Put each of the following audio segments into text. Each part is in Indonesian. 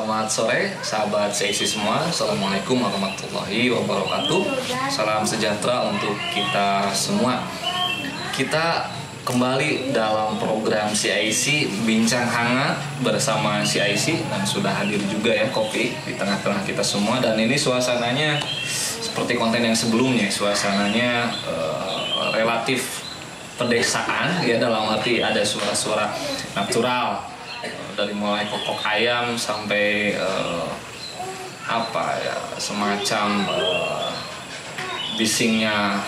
Selamat sore sahabat seisi semua. Assalamualaikum warahmatullahi wabarakatuh. Salam sejahtera untuk kita semua. Kita kembali dalam program CIC Bincang Hangat bersama CIC Dan sudah hadir juga ya Kopi di tengah-tengah kita semua. Dan ini suasananya seperti konten yang sebelumnya Suasananya eh, relatif pedesaan ya dalam arti ada suara-suara natural dari mulai kokok ayam sampai eh, apa ya semacam eh, bisingnya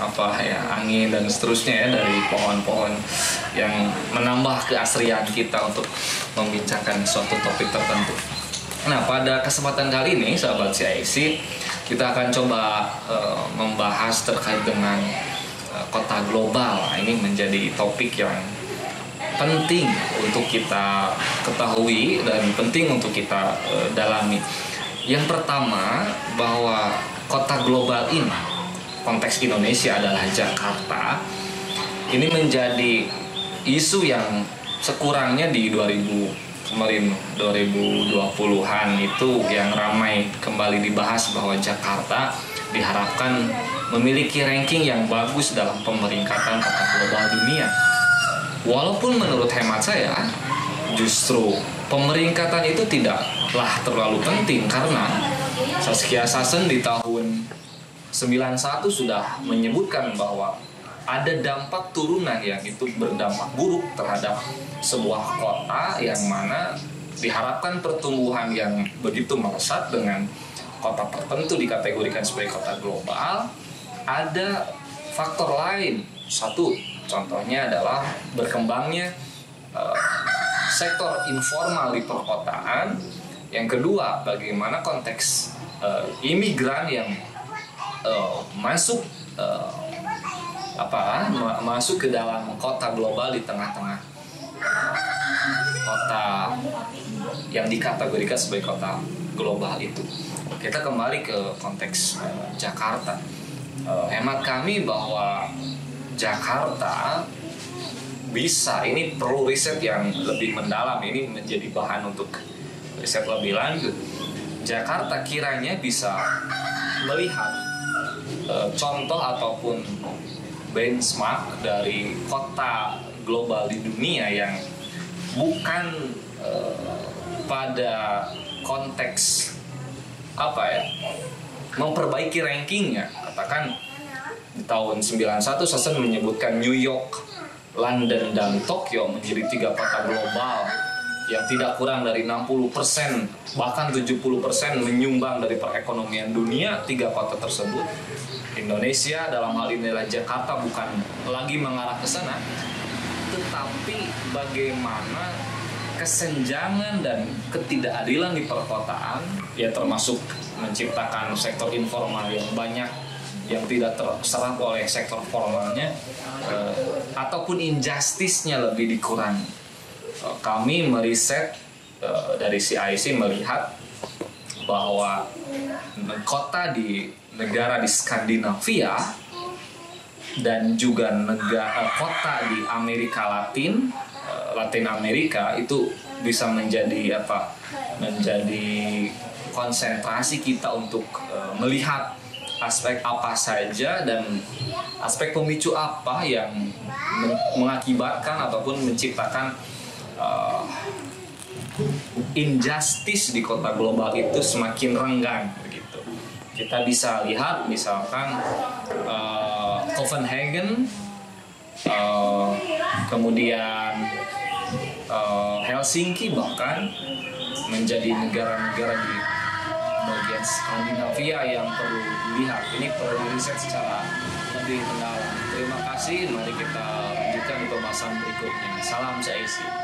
apa ya angin dan seterusnya ya dari pohon-pohon yang menambah keasrian kita untuk membincangkan suatu topik tertentu. Nah pada kesempatan kali ini sahabat CIC kita akan coba eh, membahas terkait dengan eh, kota global. Nah, Ini menjadi topik yang penting untuk kita ketahui dan penting untuk kita eh, dalami. Yang pertama bahwa kota global ini konteks Indonesia adalah Jakarta. Ini menjadi isu yang sekurangnya di 2000 kemarin 2020-an itu yang ramai kembali dibahas bahwa Jakarta diharapkan memiliki ranking yang bagus dalam pemeringkatan kota global dunia. Walaupun menurut hemat saya justru pemeringkatan itu tidaklah terlalu penting karena Saskia Sassen di tahun 91 sudah menyebutkan bahwa ada dampak turunan yang itu berdampak buruk terhadap sebuah kota yang mana diharapkan pertumbuhan yang begitu melesat dengan kota tertentu dikategorikan sebagai kota global. Ada faktor lain satu contohnya adalah berkembangnya eh, sektor informal di perkotaan yang kedua bagaimana konteks eh, imigran yang eh, masuk eh, apa ma- masuk ke dalam kota global di tengah-tengah kota yang dikategorikan sebagai kota global itu. Kita kembali ke konteks eh, Jakarta. Eh, hemat kami bahwa Jakarta bisa. Ini perlu riset yang lebih mendalam. Ini menjadi bahan untuk riset lebih lanjut. Jakarta kiranya bisa melihat eh, contoh ataupun benchmark dari kota global di dunia yang bukan eh, pada konteks apa ya memperbaiki rankingnya. Katakan di tahun 91 Sassen menyebutkan New York, London dan Tokyo menjadi tiga kota global yang tidak kurang dari 60% bahkan 70% menyumbang dari perekonomian dunia tiga kota tersebut. Indonesia dalam hal ini adalah Jakarta bukan lagi mengarah ke sana tetapi bagaimana kesenjangan dan ketidakadilan di perkotaan ya termasuk menciptakan sektor informal yang banyak yang tidak terserap oleh sektor formalnya eh, ataupun injustice-nya lebih dikurangi. Eh, kami meriset eh, dari CIC melihat bahwa kota di negara di Skandinavia dan juga negara kota di Amerika Latin Latin Amerika itu bisa menjadi apa? Menjadi konsentrasi kita untuk melihat aspek apa saja dan aspek pemicu apa yang men- mengakibatkan ataupun menciptakan eh, injustice di kota global itu semakin renggang begitu. Kita bisa lihat misalkan eh, Copenhagen, eh, kemudian eh, Helsinki bahkan menjadi negara-negara di bagian Skandinavia yang perlu dilihat. Ini perlu diriset secara lebih mendalam. Terima kasih. Mari kita lanjutkan pembahasan berikutnya. Salam CIC.